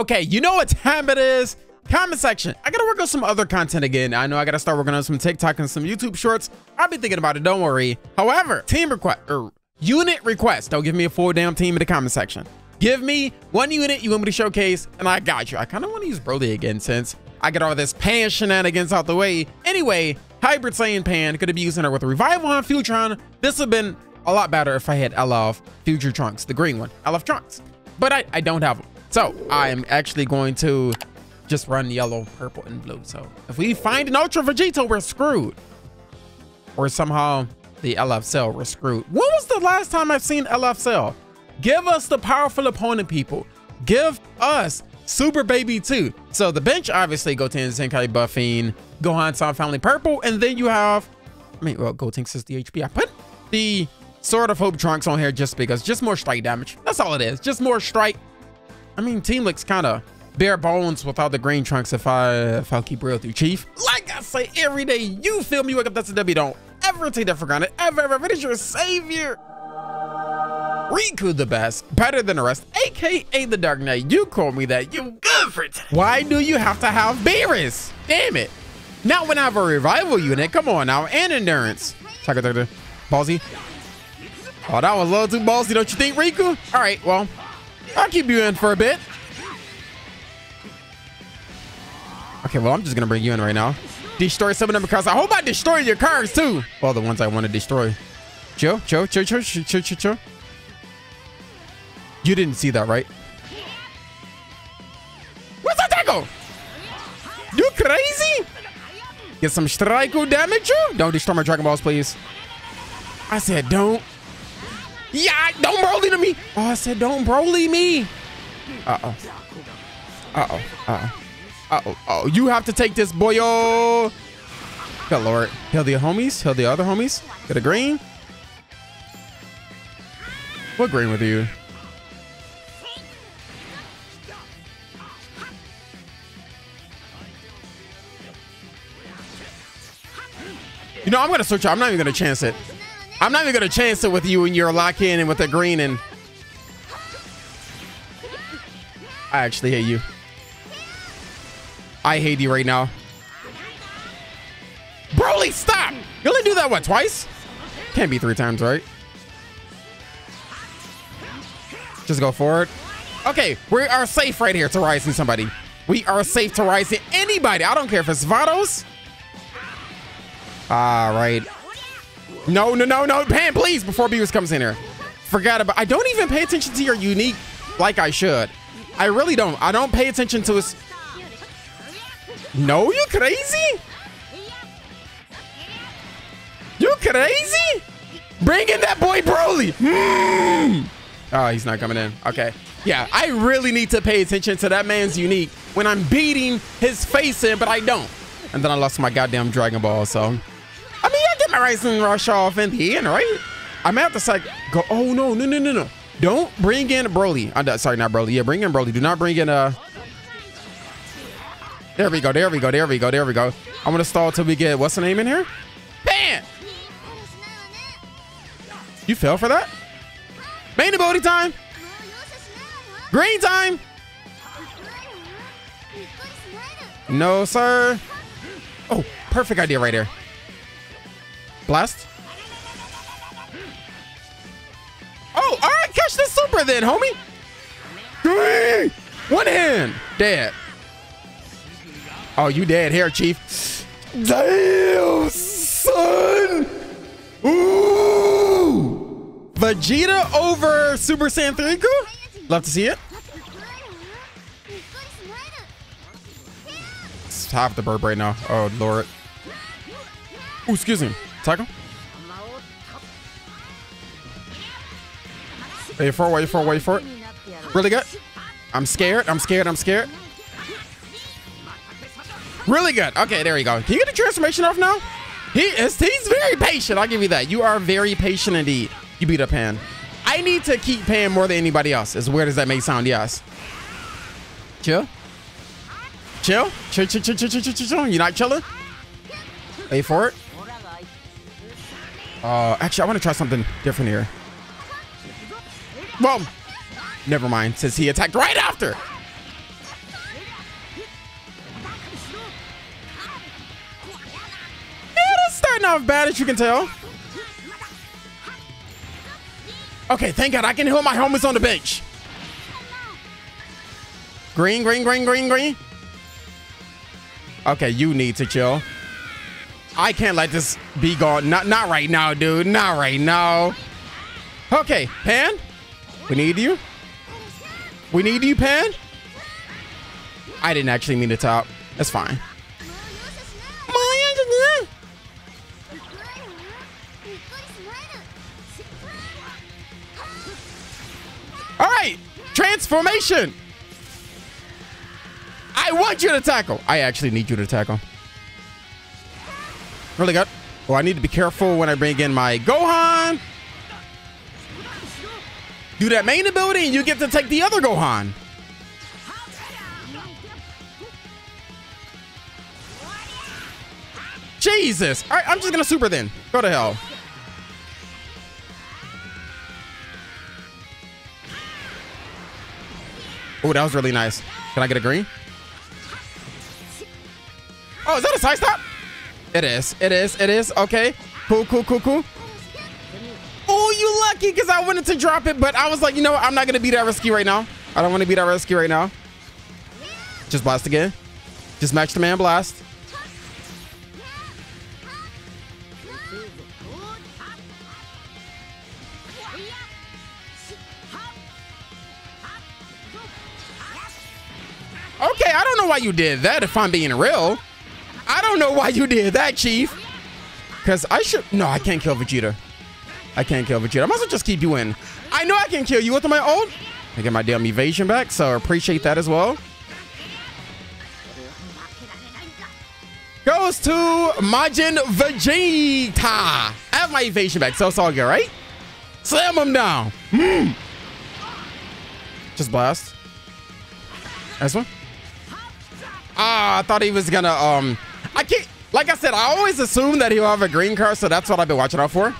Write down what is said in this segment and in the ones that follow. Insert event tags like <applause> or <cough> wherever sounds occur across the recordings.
Okay, you know what time it is? Comment section. I gotta work on some other content again. I know I gotta start working on some TikTok and some YouTube shorts. I'll be thinking about it, don't worry. However, team request or unit request. Don't give me a full damn team in the comment section. Give me one unit you want me to showcase, and I got you. I kind of want to use Broly again since I get all this Pan shenanigans out the way. Anyway, Hybrid Saiyan Pan, could be using her with Revival on Futron. This would have been a lot better if I had LF Future Trunks, the green one, LF Trunks. But I, I don't have them. So I'm actually going to just run yellow, purple, and blue. So if we find an Ultra Vegeta, we're screwed. Or somehow the LF Cell, we're screwed. When was the last time I've seen LF Cell? Give us the powerful opponent, people. Give us Super Baby 2. So the bench, obviously, Goten, Zenkai, Buffing, Gohan, Son Family Purple, and then you have, I mean, well, Goten is the HP. I put the Sword of Hope Trunks on here just because, just more strike damage. That's all it is, just more strike. I mean, team looks kind of bare bones without the green trunks if I if I keep real with Chief. Like I say every day, you feel me wake up, that's a W. Don't ever take that for granted. Ever, ever. It is your savior. Riku the best, better than the rest, aka the Dark Knight. You call me that. You good for it. Why do you have to have Beerus? Damn it. Not when I have a revival unit. Come on now. And endurance. Ballsy. Oh, that was a little too ballsy, don't you think, Riku? All right, well, I'll keep you in for a bit. Okay, well, I'm just gonna bring you in right now. Destroy some of them cars. I hope I destroy your cars too. Well, the ones I want to destroy. Chill, chill, chill, chill, chill, chill, chill, chill. You didn't see that, right? Where's that tackle? You crazy? Get some strike damage, you? Don't destroy my Dragon Balls, please. I said don't. Yeah, don't Broly to me. Oh, I said don't Broly me. Uh-oh. Uh-oh. Uh-oh. Uh-oh. Oh, you have to take this, boyo. Good lord. Heal the homies. Heal the other homies. Get a green. What green with you? You know, I'm gonna switch. I'm not even gonna chance it. I'm not even gonna chance it with you and your lock in and with the green and. I actually hate you. I hate you right now. Broly, stop! You only do that what twice? Can't be three times, right? Just go forward. Okay, we are safe right here to rising somebody. We are safe to rising anybody. I don't care if it's Vados. All right. No, no, no, no. Pan, please, before Beerus comes in here. Forgot about... I don't even pay attention to your unique like I should. I really don't. I don't pay attention to his... No, you crazy? You crazy? Bring in that boy Broly. Mm. Oh, he's not coming in. Okay. Yeah, I really need to pay attention to that man's unique when I'm beating his face in, but I don't. And then I lost my goddamn Dragon Ball, so... Rising Rush off in the end, right? I'm at the side. Go. Oh no, no, no, no, no! Don't bring in Broly. I'm not, sorry, not Broly. Yeah, bring in Broly. Do not bring in uh. There we go. There we go. There we go. There we go. I'm gonna stall till we get what's the name in here? Pan. You fell for that? Main ability time. Green time. No, sir. Oh, perfect idea right there. Blast. Oh, all right, catch the super then, homie. Three. One hand, dead. Oh, you dead here, Chief. Damn, son. Ooh. Vegeta over Super Saiyan 3 Love to see it. It's half the burp right now. Oh, Lord. Ooh, excuse me. Tackle. Wait for it, wait for it, wait for it. Really good. I'm scared, I'm scared, I'm scared. Really good. Okay, there you go. Can you get the transformation off now? He is he's very patient. I'll give you that. You are very patient indeed. You beat up Pan. I need to keep Pan more than anybody else. As weird as that may sound, yes. Chill. Chill. Chill, chill, chill, chill, chill, chill, chill. You're not chilling? Wait for it. Uh, actually, I want to try something different here. Well, never mind, since he attacked right after. Yeah, that's starting off bad, as you can tell. Okay, thank God I can heal my homies on the bench. Green, green, green, green, green. Okay, you need to chill. I can't let this be gone. Not, not right now, dude. Not right now. Okay, Pan. We need you. We need you, Pan. I didn't actually mean to top. That's fine. All right, transformation. I want you to tackle. I actually need you to tackle. Really good. Oh, I need to be careful when I bring in my Gohan. Do that main ability and you get to take the other Gohan. Jesus. All right, I'm just going to super then. Go to hell. Oh, that was really nice. Can I get a green? Oh, is that a side stop? It is. It is. It is. Okay. Cool, cool, cool, cool. Oh, you lucky because I wanted to drop it, but I was like, you know what? I'm not going to be that risky right now. I don't want to be that risky right now. Just blast again. Just match the man blast. Okay, I don't know why you did that if I'm being real. Don't know why you did that, Chief. Because I should... No, I can't kill Vegeta. I can't kill Vegeta. I must well just keep you in. I know I can kill you with my ult. I get my damn evasion back, so I appreciate that as well. Goes to Majin Vegeta. I have my evasion back, so it's all good, right? Slam him down. Mm. Just blast. This one. Ah, I thought he was gonna, um, I can't, like I said, I always assume that he'll have a green card, so that's what I've been watching out for.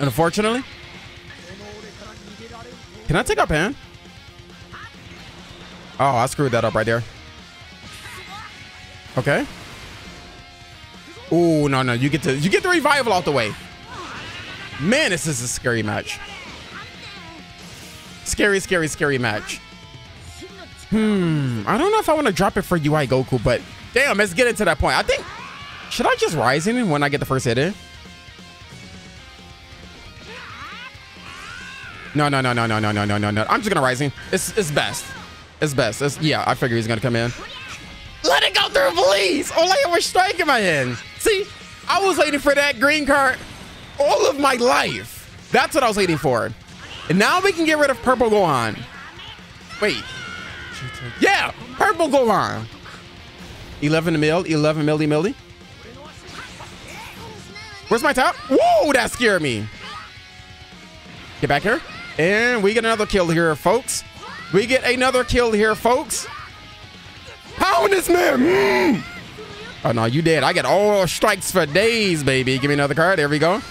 Unfortunately. Can I take up hand? Oh, I screwed that up right there. Okay. Oh, no, no, you get to, you get the revival out the way. Man, this is a scary match. Scary, scary, scary match. Hmm. I don't know if I want to drop it for UI Goku, but damn, let's get into that point. I think, should I just Rising when I get the first hit in? No, no, no, no, no, no, no, no, no, no. I'm just gonna Rising. It's it's best. It's best. It's, yeah, I figure he's gonna come in. Let it go through, please. All I ever strike in my hand. See, I was waiting for that green card all of my life. That's what I was waiting for. And now we can get rid of Purple Gohan. Wait, yeah, purple Gohan. 11 mil, 11 milli milli. Where's my top? Whoa, that scared me. Get back here. And we get another kill here, folks. We get another kill here, folks. Pound this man. Mm. Oh, no, you dead. I get all strikes for days, baby. Give me another card. There we go.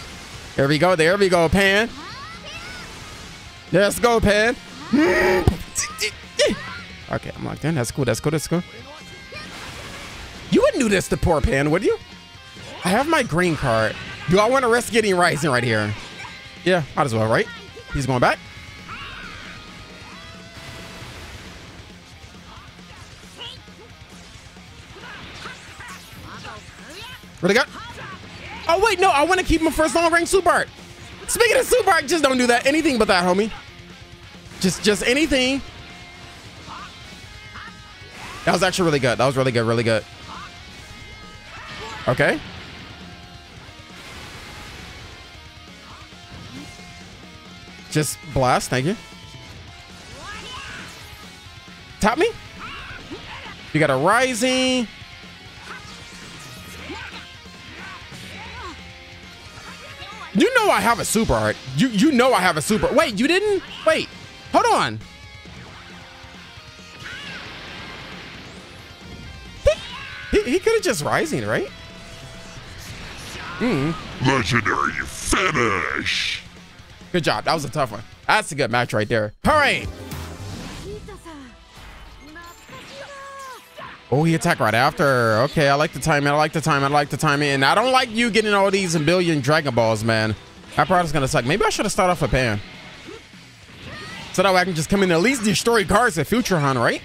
There we go. There we go, Pan. Let's go, Pan. Mm. <laughs> Okay, I'm locked in. That's cool. That's cool. That's cool. You wouldn't do this to poor Pan, would you? I have my green card. Do I want to risk getting Rising right here? Yeah, might as well, right? He's going back. Really got? Oh, wait, no. I want to keep him for long range super art. Speaking of super art, just don't do that. Anything but that, homie. Just, just anything that was actually really good. That was really good, really good. Okay. Just blast, thank you. Tap me. You got a rising. You know I have a super art. You you know I have a super. Wait, you didn't? Wait. Hold on. He, he could have just rising, right? Mm. Legendary finish. Good job. That was a tough one. That's a good match right there. Right. Oh, he attacked right after. Okay, I like the timing. I like the timing. I like the timing. And I don't like you getting all these a billion Dragon Balls, man. That part is gonna suck. Maybe I should have started off with Pan. So that way I can just come in and at least destroy cards at Future Han, right?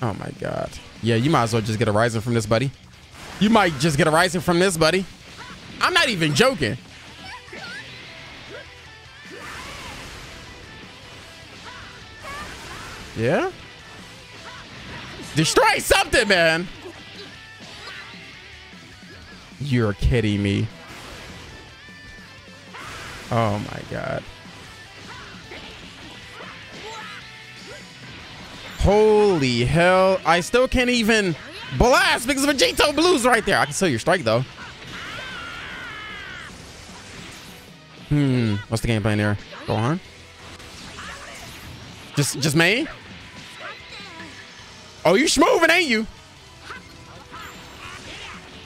Oh my god. Yeah, you might as well just get a Rising from this, buddy. You might just get a Rising from this, buddy. I'm not even joking. Yeah? Destroy something, man. You're kidding me. Oh my god. Holy hell. I still can't even blast because Vegito Blue's right there. I can still your strike though. Hmm. What's the game plan there? Go on. Just just me? Oh, you schmoving, ain't you?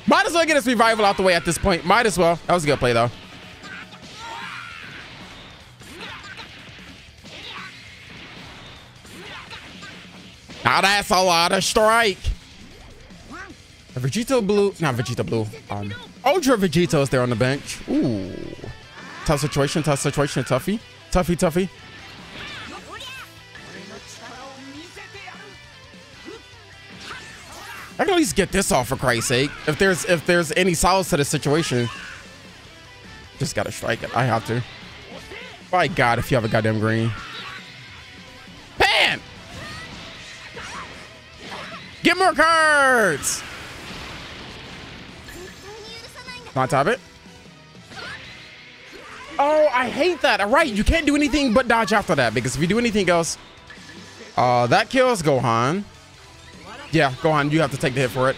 Might as well get his revival out the way at this point. Might as well. That was a good play, though. Now that's a lot of strike. Vegito Blue, not Vegito Blue. Um, Ultra is there on the bench. Ooh, tough situation, tough situation, Tuffy, Tuffy, Tuffy. I can at least get this off for Christ's sake. If there's if there's any solace to the situation, just gotta strike it. I have to. My God, if you have a goddamn green. Pan! Get more cards! Not top it. Oh, I hate that. All right, you can't do anything but dodge after that because if you do anything else, uh, that kills Gohan. Yeah, Gohan. You have to take the hit for it.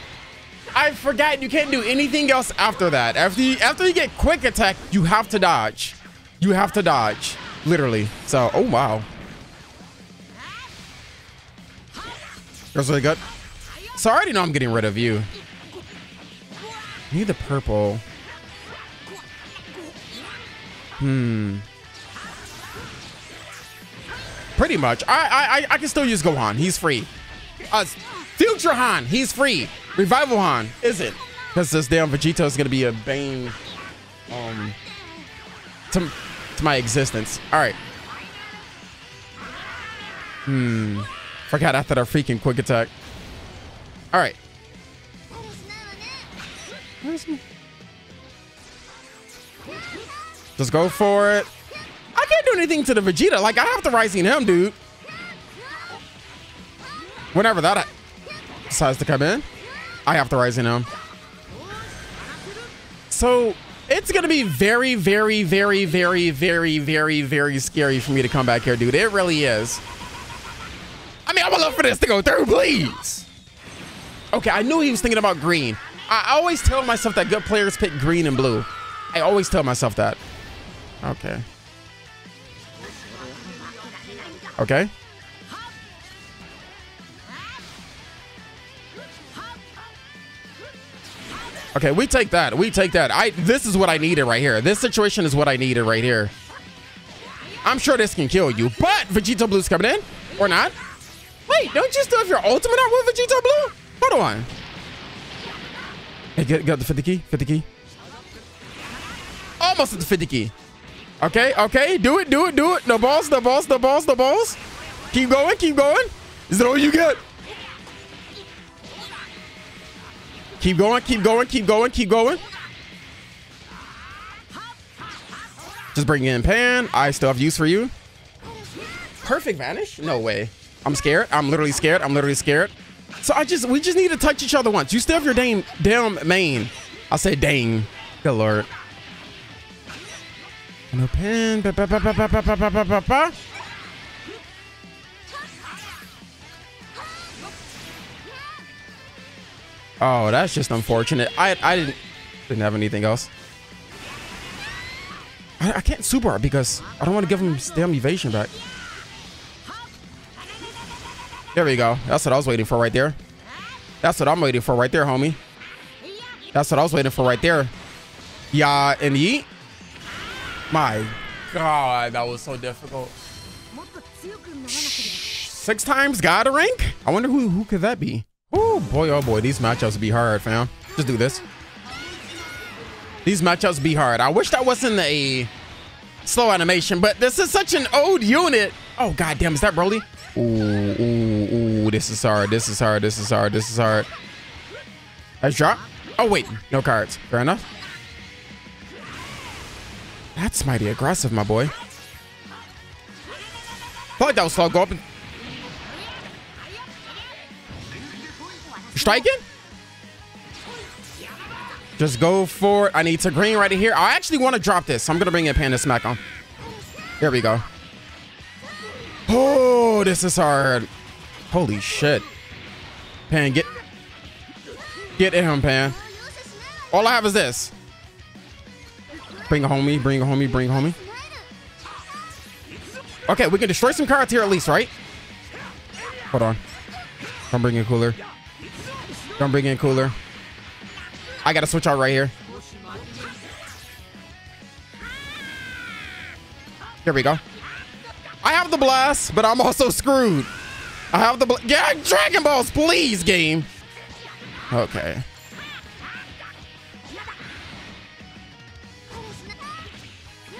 I forgot you can't do anything else after that. After you, after you get quick attack, you have to dodge. You have to dodge, literally. So, oh wow. That's really good. So I already know I'm getting rid of you. I need the purple. Hmm. Pretty much. I I I can still use Gohan. He's free. Uh, Future Han, he's free. Revival Han Is it? Because this damn Vegito is to be a bane um, to, to my existence. All right. Hmm. Forgot after that freaking quick attack. All right. Just go for it. I can't do anything to the Vegeta. Like, I have to Rising him, dude. Whenever that decides to come in, I have to Rising him. So, it's going to be very, very, very, very, very, very, very scary for me to come back here, dude. It really is. I mean, I would love for this to go through, please. Okay, I knew he was thinking about green. I always tell myself that good players pick green and blue. I always tell myself that. Okay. Okay. Okay, we take that. We take that. I this is what I needed right here. This situation is what I needed right here. I'm sure this can kill you, but Vegito Blue's coming in or not. Wait, don't you still have your ultimate out with Vegito Blue? Hold on. Hey, get, get the 50 key, 50 key. Almost at the 50 key. Okay, okay, do it, do it, do it. The balls, the balls, the balls, the balls. Keep going, keep going. Is that all you get? Keep going, keep going, keep going, keep going. Just bring in Pan. I still have use for you. Perfect vanish? No way. I'm scared. I'm literally scared. I'm literally scared. So I just we just need to touch each other once. You still have your damn damn main. I say dang. Good lord. No pin. Oh, that's just unfortunate. I I didn't didn't have anything else. I, I can't super because I don't want to give him damn evasion back. There we go. That's what I was waiting for right there. That's what I'm waiting for right there, homie. That's what I was waiting for right there. Yeah, and yeet. My God, that was so difficult. six times God rank? I wonder who who could that be? Oh boy, oh boy, these matchups be hard, fam. Just do this. These matchups be hard. I wish that wasn't a slow animation, but this is such an old unit. Oh goddamn, is that Broly? Ooh, ooh, ooh, this is hard. This is hard. This is hard. This is hard. Nice drop. Oh wait, no cards. Fair enough. That's mighty aggressive, my boy. Felt that was slow. Go up and striking. Just go for it. I need to green right here. I actually want to drop this. I'm gonna bring in Panda Smack on. Here we go. Oh, this is hard. Holy shit. Pan, get get him, Pan. All I have is this. Bring a homie, bring a homie, bring a homie. Okay, we can destroy some cards here at least, right? Hold on. Don't bring in cooler. Don't bring in cooler. I gotta switch out right here. Here we go. I have the blast, but I'm also screwed. I have the yeah, Dragon Balls, please, game. Okay.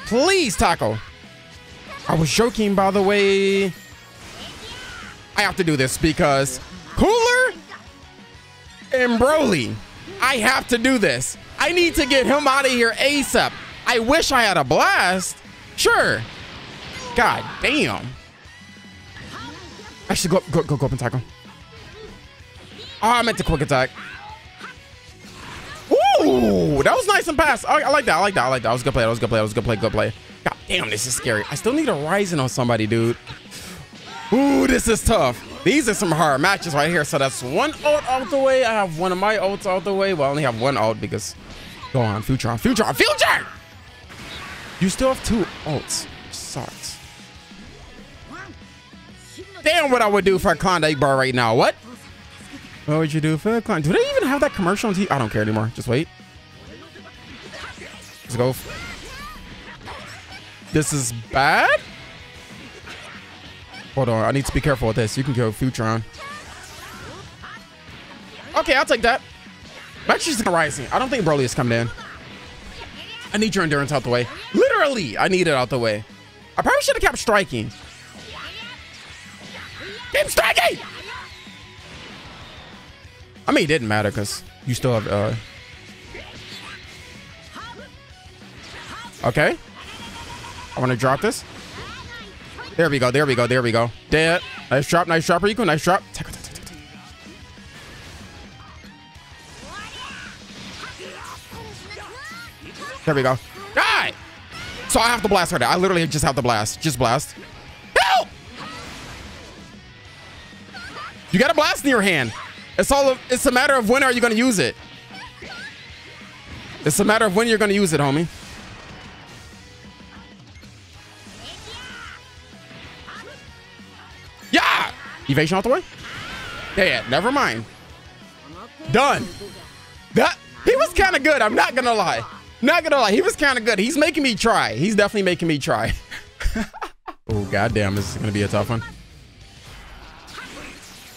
Please, Taco. I was joking, by the way. I have to do this because Cooler and Broly. I have to do this. I need to get him out of here ASAP. I wish I had a blast. Sure. God damn. I should go go go, go up and tackle. Oh, I meant to quick attack. Ooh, that was nice and fast. I, I like that. I like that. I like that. That was a good play. That was a good play. That was a good play. Good play. God damn, this is scary. I still need a rising on somebody, dude. Ooh, this is tough. These are some hard matches right here. So that's one ult out the way. I have one of my ults out the way. Well, I only have one ult because go on, future on, future on, future. You still have two ults. Sucks. Damn, what I would do for a Klondike bar right now. What? What would you do for a Klondike? Do they even have that commercial on TV? I don't care anymore. Just wait. Let's go. This is bad. Hold on. I need to be careful with this. You can go Futron. Okay, I'll take that. Just rising. I don't think Broly is coming in. I need your endurance out the way. Literally, I need it out the way. I probably should have kept striking. Keep striking! I mean, it didn't matter because you still have... Uh... Okay. I want to drop this. There we go. There we go. There we go. Dead. Nice drop. Nice drop, Riku. Nice drop. There we go. Die! So I have to blast her. now. I literally just have to blast. Just blast. You got a blast in your hand. It's all. Of, it's a matter of when are you going to use it. It's a matter of when you're going to use it, homie. Yeah! Evasion out the way? Yeah, yeah, never mind. Done. That he was kind of good. I'm not gonna lie. Not gonna lie. He was kind of good. He's making me try. He's definitely making me try. <laughs> oh goddamn, this is gonna be a tough one.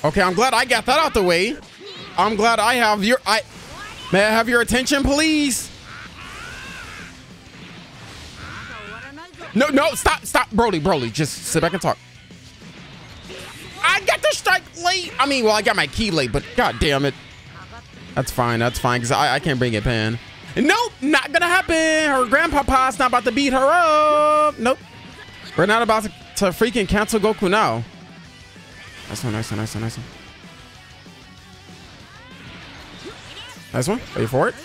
Okay, I'm glad I got that out the way. I'm glad I have your I may I have your attention, please? No, no, stop, stop, Broly, Broly. Just sit back and talk. I got the strike late. I mean, well, I got my key late, but god damn it. That's fine. That's fine because I, I can't bring it Pan. Nope, not gonna happen. Her grandpapa's not about to beat her up. Nope. We're not about to, to freaking cancel Goku now. Nice one, nice one, nice one, nice one. Nice one. Wait for it.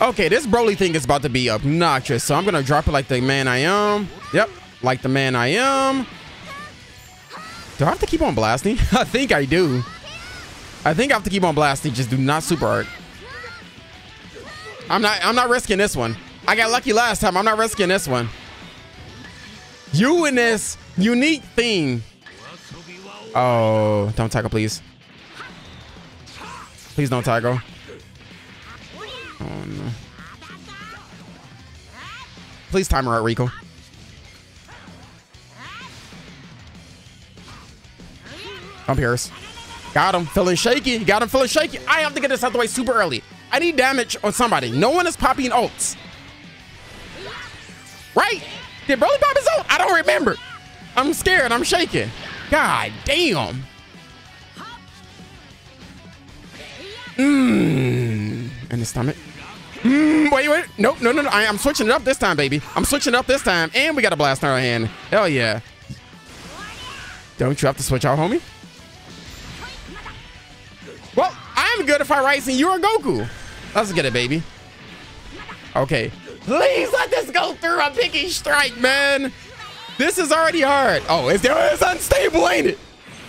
Okay, this Broly thing is about to be obnoxious, so I'm gonna drop it like the man I am. Yep, like the man I am. Do I have to keep on blasting? <laughs> I think I do. I think I have to keep on blasting. Just do not super hard. I'm not. I'm not risking this one. I got lucky last time. I'm not risking this one. You in this unique thing. Oh, don't tackle, please. Please don't tackle. Oh no. Please time her out, Riku. Come Pierce. Got him feeling shaky. Got him feeling shaky. I have to get this out the way super early. I need damage on somebody. No one is popping ults. Right? Did Broly pop his ult? I don't remember. I'm scared. I'm shaking. God damn. Mmm. In the stomach. Mmm. wait, wait. Nope, no, no, no. I, am switching it up this time, baby. I'm switching it up this time. And we got a blast in our hand. Hell yeah. Don't you have to switch out, homie? Well, I'm good if I Rising. You're a Goku. Let's get it, baby. Okay. Please let this go through a picky strike, man. This is already hard. Oh, it's, it's unstable, ain't it?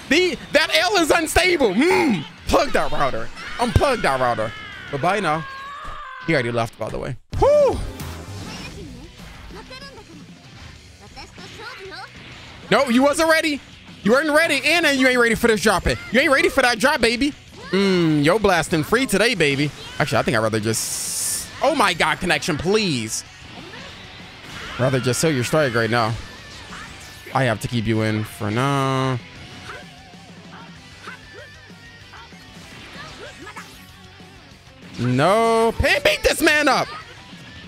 The That L is unstable. Hmm. Plug that router. Unplug that router. Bye-bye now. He already left, by the way. Whew. No, you wasn't ready. You weren't ready, and you ain't ready for this drop it. You ain't ready for that drop, baby. Mmm, yo blasting free today, baby. Actually, I think I'd rather just... Oh my God, connection, please. Rather just sell your strike right now. I have to keep you in for now. No. Pan beat this man up.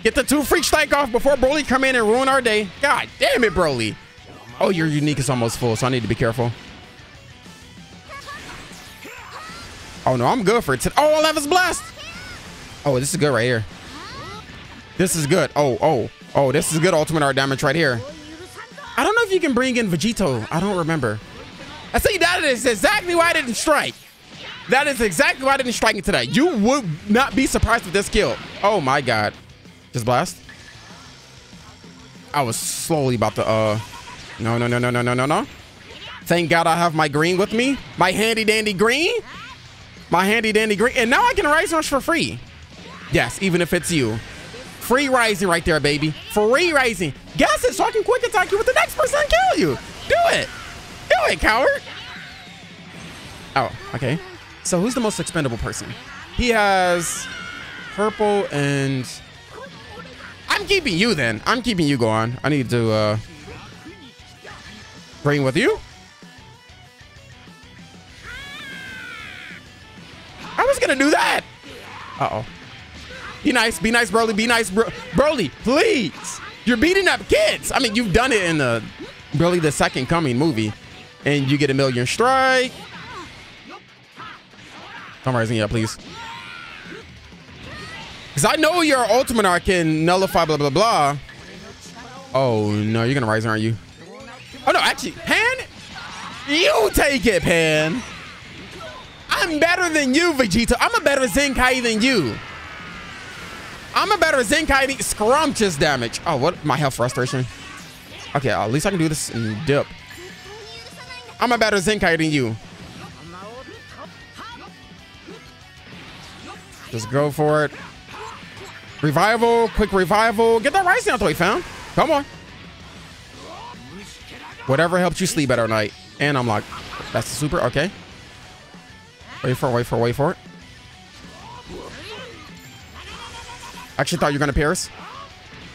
Get the two freak strike off before Broly come in and ruin our day. God damn it, Broly. Oh, your unique is almost full, so I need to be careful. Oh, no, I'm good for it. Oh, I'll have his blast. Oh, this is good right here. This is good. Oh, oh, oh, this is good ultimate art damage right here. If you can bring in Vegito. I don't remember. I see that is exactly why I didn't strike. That is exactly why I didn't strike it today. You would not be surprised with this kill. Oh my God. Just blast. I was slowly about to, uh, no, no, no, no, no, no, no, no. Thank God I have my green with me. My handy dandy green. My handy dandy green. And now I can rise rush for free. Yes, even if it's you. Free rising right there, baby. Free rising. Guess it so I can quick attack you with the next person and kill you. Do it. Do it, coward. Oh, okay. So who's the most expendable person? He has purple and I'm keeping you then. I'm keeping you going. I need to uh bring with you. I was gonna do that. Uh-oh. Be nice, be nice, Broly, be nice, bro Broly, please. You're beating up kids. I mean, you've done it in the Broly the Second Coming movie. And you get a million strike. Come rising yet, please. Because I know your ultimate art can nullify blah, blah, blah. Oh, no. You're going to rise, aren't you? Oh, no. Actually, Pan, you take it, Pan. I'm better than you, Vegeta. I'm a better Zenkai than you. I'm a better Zenkai scrumptious damage. Oh, what? My health frustration. Okay, at least I can do this and dip. I'm a better Zenkai than you. Just go for it. Revival, quick revival. Get that rising out the way, fam. Come on. Whatever helps you sleep better at night. And I'm like, that's the super. Okay. Wait for it, wait for it, wait for it. Actually thought you were going to Pierce.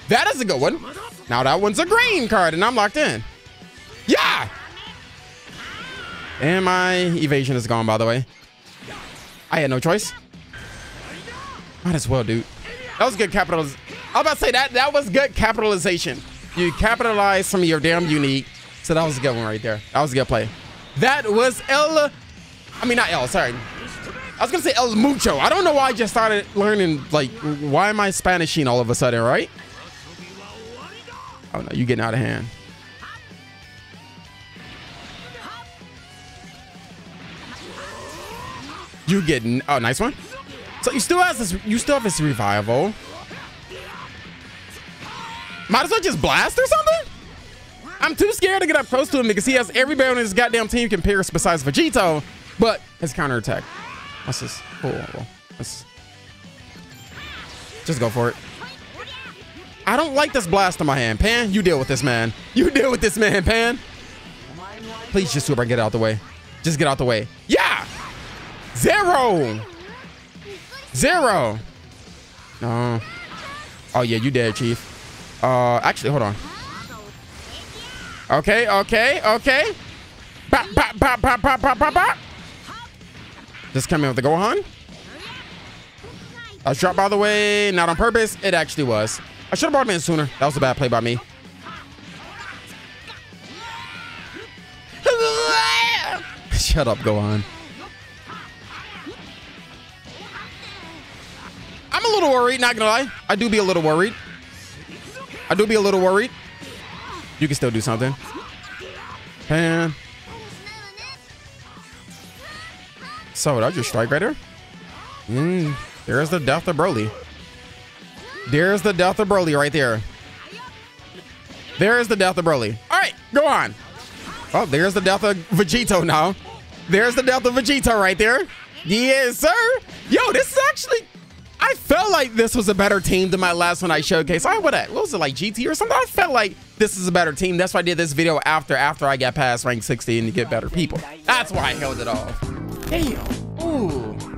That is a good one. Now that one's a green card and I'm locked in. Yeah. And my evasion is gone, by the way. I had no choice. Might as well, dude. That was good capitalization. I was about to say that that was good capitalization. You capitalized some of your damn unique. So that was a good one right there. That was a good play. That was El. I mean, not El, sorry. I was gonna say El Mucho. I don't know why I just started learning, like, why am I Spanishing all of a sudden, right? Oh no, you're getting out of hand. You getting, oh, nice one. So you still have this, you still have this revival. Might as well just blast or something? I'm too scared to get up close to him because he has everybody on his goddamn team can pierce besides Vegito, but his counterattack. Let's just, oh, oh, let's just go for it. I don't like this blast in my hand. Pan, you deal with this, man. You deal with this, man, Pan. Please just super get out the way. Just get out the way. Yeah! Zero! Zero! No. Oh, yeah, you dead, Chief. Uh, actually, hold on. Okay, okay, okay. Pop, pop, pop, pop, pop, pop, pop, pop. Just coming with the Gohan. I dropped, by the way, not on purpose. It actually was. I should have brought him in sooner. That was a bad play by me. <laughs> Shut up, Gohan. I'm a little worried, not gonna lie. I do be a little worried. I do be a little worried. You can still do something. Pan. So, that just strike right there? Mm, there's the death of Broly. There's the death of Broly right there. There's the death of Broly. All right, go on. Oh, there's the death of Vegito now. There's the death of Vegito right there. Yes, sir. Yo, this is actually... I felt like this was a better team than my last one I showcased. I what, what was it like GT or something? I felt like this is a better team. That's why I did this video after after I got past rank 60 and to get better people. That's why I held it off. Damn. Oh, ooh.